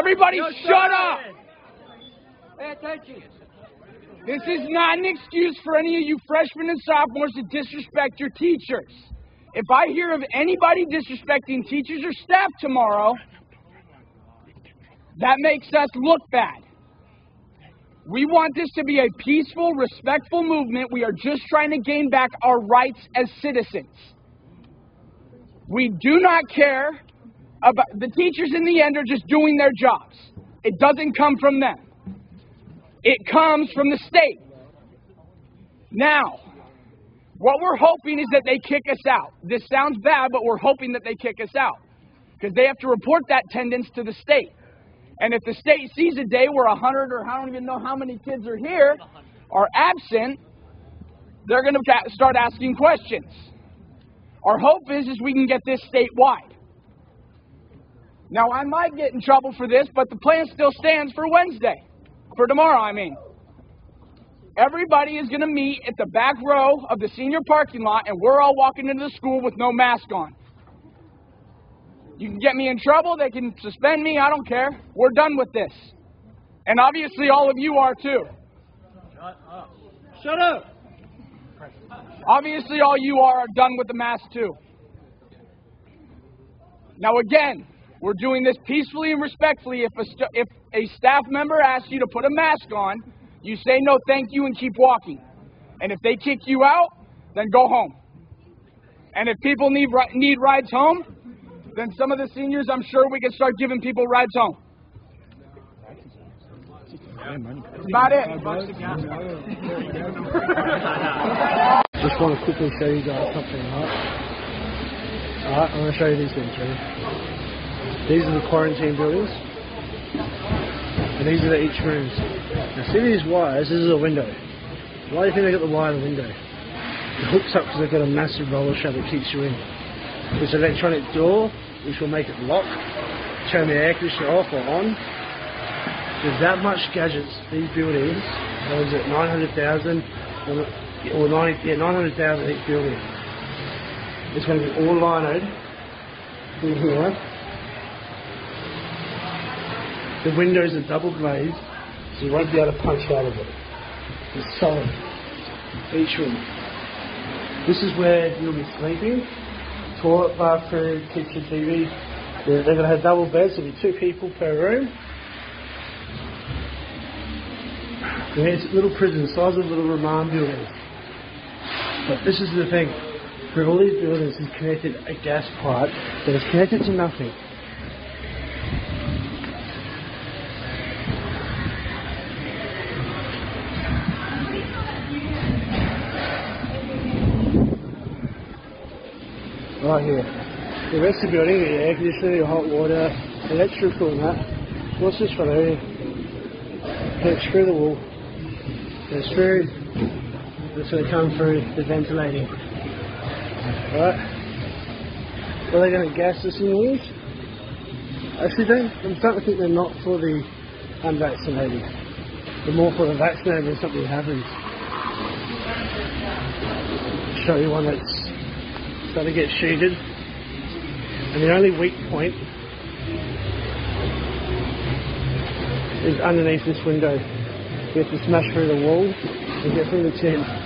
Everybody shut up! Pay attention. This is not an excuse for any of you freshmen and sophomores to disrespect your teachers. If I hear of anybody disrespecting teachers or staff tomorrow, that makes us look bad. We want this to be a peaceful, respectful movement. We are just trying to gain back our rights as citizens. We do not care about the teachers in the end are just doing their jobs. It doesn't come from them. It comes from the state. Now, what we're hoping is that they kick us out. This sounds bad, but we're hoping that they kick us out because they have to report that attendance to the state. And if the state sees a day where a hundred or I don't even know how many kids are here are absent, they're going to start asking questions. Our hope is is we can get this statewide. Now I might get in trouble for this, but the plan still stands for Wednesday. For tomorrow, I mean. Everybody is going to meet at the back row of the senior parking lot, and we're all walking into the school with no mask on. You can get me in trouble, they can suspend me, I don't care. We're done with this. And obviously, all of you are too. Shut up. Shut up. Obviously, all you are are done with the mask too. Now, again, we're doing this peacefully and respectfully. If a, st- if a staff member asks you to put a mask on, you say no, thank you, and keep walking. And if they kick you out, then go home. And if people need need rides home, then some of the seniors, I'm sure we can start giving people rides home. About it. Just want to quickly show you guys something, right? Alright, I'm going to show you these things, ready? These are the quarantine buildings. And these are the each rooms. Now see these wires, this is a window. Why do you think they got the wire in the window? It hooks up because they've got a massive roller shutter that keeps you in. This electronic door, which will make it lock, turn the air conditioner off or on. There's that much gadgets, these buildings, what is it, 900,000 or, or 90, yeah, 900,000 each building. It's going to be all linoed in here. The windows are double glazed, so you won't be able to punch out of it. It's solid. Each room. This is where you'll be sleeping. Toilet, bathroom, kitchen, TV. They're, going to have double beds, there'll be two people per room. There's little prison, prisons, size of little remand buildings. But this is the thing. For all these buildings is connected a gas pipe that is connected to nothing. Right here. The rest of the building, the air conditioning, your hot water, electrical and that. What's this one here? It's through the wall. It's through. It's going to come through the ventilating. Right? Are they going to gas this in these? Actually, don't, I'm starting to think they're not for the unvaccinated. They're more for the vaccinated when something happens. Show you one that's starting to get sheeted. And the only weak point is underneath this window. You have to smash through the wall and get through the tin.